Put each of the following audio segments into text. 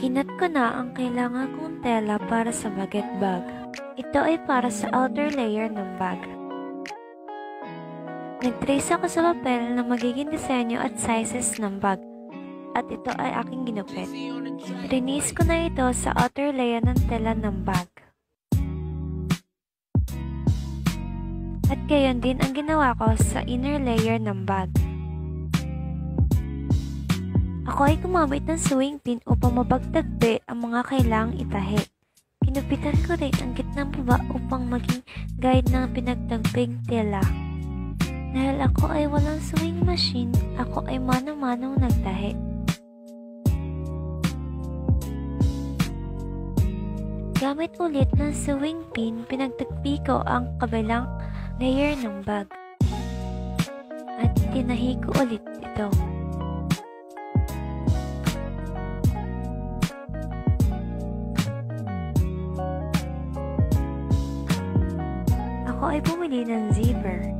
Pinat ko na ang kailangan kong tela para sa baget bag. Ito ay para sa outer layer ng bag. Nagtrace ako sa papel na magiging disenyo at sizes ng bag. At ito ay aking ginupit. Rinis ko na ito sa outer layer ng tela ng bag. At gayon din ang ginawa ko sa inner layer ng bag. Ako ay gumamit ng sewing pin upang mapagtagpi ang mga kailangang itahi. Kinupitan ko rin ang gitnang baba upang maging guide ng pinagtagping tela. Dahil ako ay walang sewing machine, ako ay mano-manong nagtahi. Gamit ulit ng sewing pin, pinagtagpi ko ang kabilang layer ng bag. At tinahi ko ulit ito. Ay bumili ng zipper.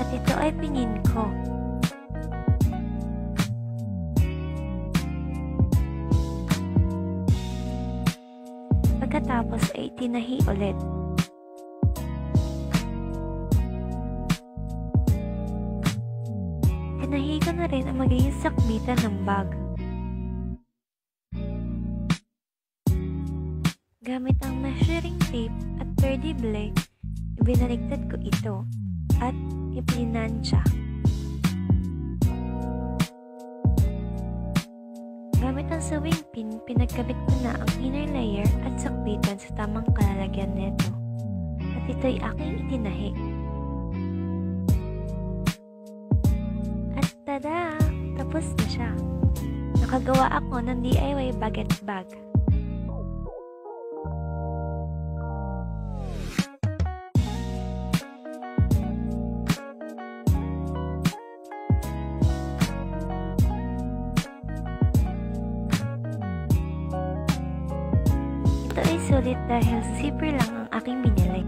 At ito ay pinin ko. Pagkatapos ay tinahi ulit. Tinahi ko na rin ang magiging sakbitan ng bag. Gamit ang measuring tape at blade, ibinaligtad ko ito at ipinansya. Gamit ang sewing pin, pinagkabit ko na ang inner layer at sakbitan sa tamang kalalagyan nito. At ito'y aking itinahi. At tada! Tapos na siya. Nakagawa ako ng DIY baget bag. Ito ay sulit dahil zipper lang ang aking binili.